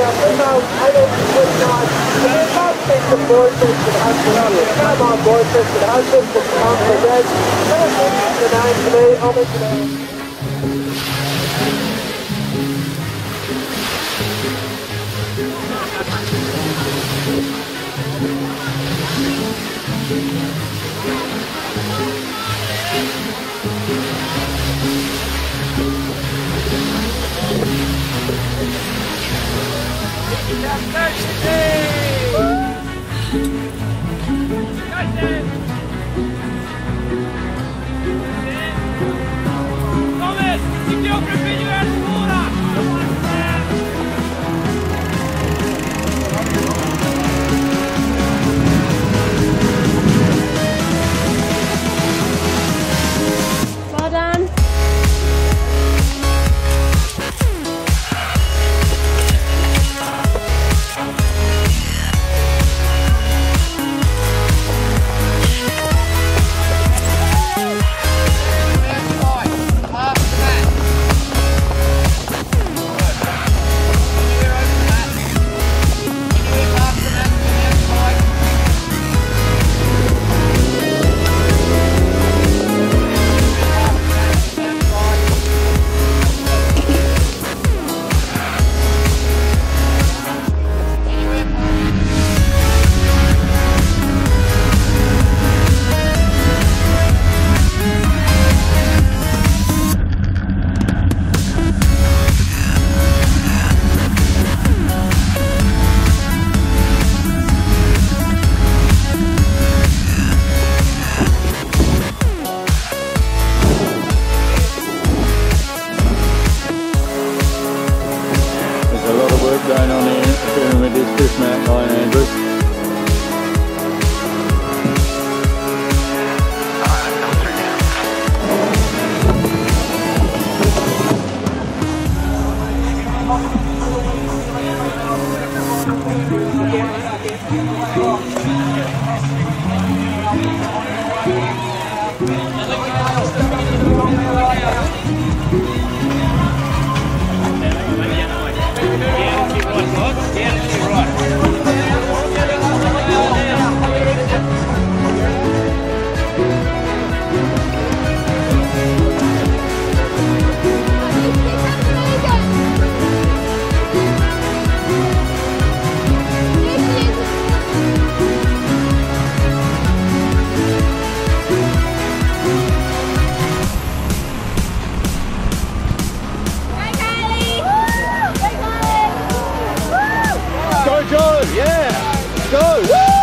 I don't take the Thank you. diversity! this Mount Ryan Andrews. Go, Joe! Yeah! Go! Woo!